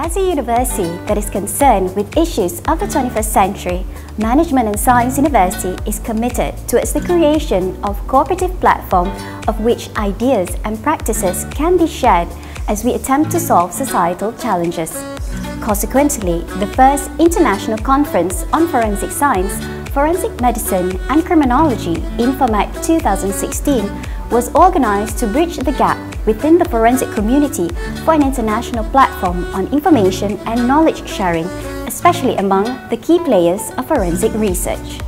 As a university that is concerned with issues of the 21st century, Management and Science University is committed towards the creation of cooperative platform of which ideas and practices can be shared as we attempt to solve societal challenges. Consequently, the first International Conference on Forensic Science, Forensic Medicine and Criminology, INFOMEC 2016, was organized to bridge the gap within the forensic community for an international platform on information and knowledge sharing, especially among the key players of forensic research.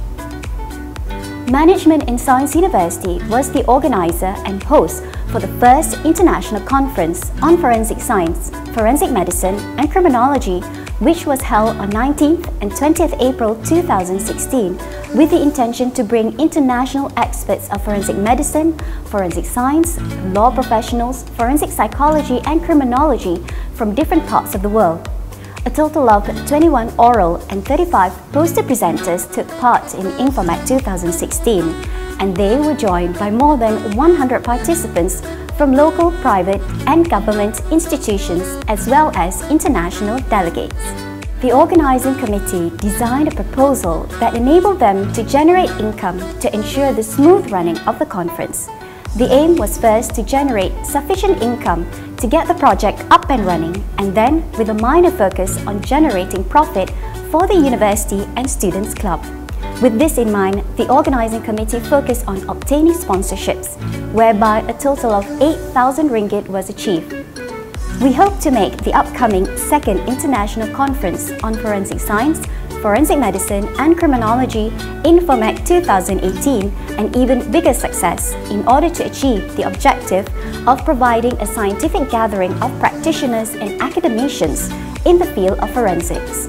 Management in Science University was the organizer and host for the first international conference on forensic science, forensic medicine and criminology which was held on 19th and 20th April 2016 with the intention to bring international experts of forensic medicine, forensic science, law professionals, forensic psychology and criminology from different parts of the world. A total of 21 oral and 35 poster presenters took part in INFOMEC 2016 and they were joined by more than 100 participants from local, private and government institutions as well as international delegates. The organizing committee designed a proposal that enabled them to generate income to ensure the smooth running of the conference. The aim was first to generate sufficient income to get the project up and running and then with a minor focus on generating profit for the university and students club. With this in mind, the organising committee focused on obtaining sponsorships, whereby a total of 8,000 ringgit was achieved. We hope to make the upcoming second International Conference on Forensic Science, Forensic Medicine and Criminology INFOMEC 2018 an even bigger success in order to achieve the objective of providing a scientific gathering of practitioners and academicians in the field of forensics.